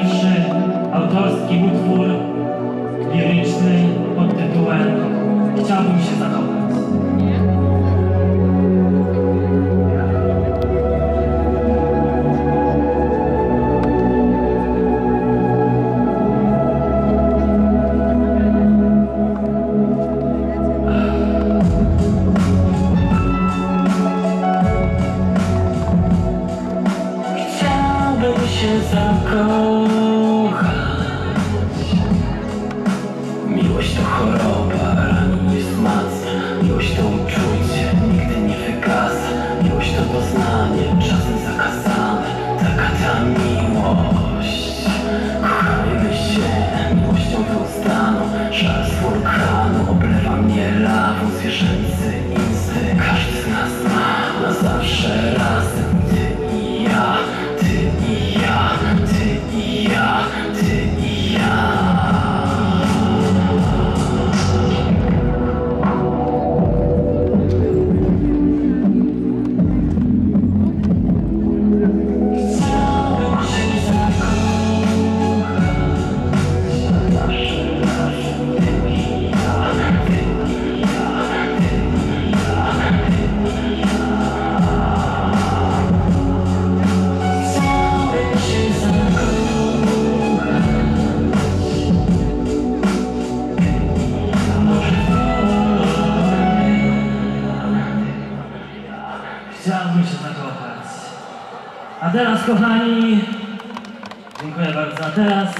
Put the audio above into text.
pierwszy autorski utwór liryczny pod tytułem Chciałbym się zachować. Się zakochać. Miłość to choroba, rani nie wzmacnia. Miłość to uczucie, nigdy nie wygasa. Miłość to doznanie, czasem zakazane. Taka ta miłość. Kochajmy się, miłością wyustaną. Szal z wulkanu oblewa mnie lawą. Zwierzęcy Chciałbym się zakochać. A teraz, kochani, dziękuję bardzo. A teraz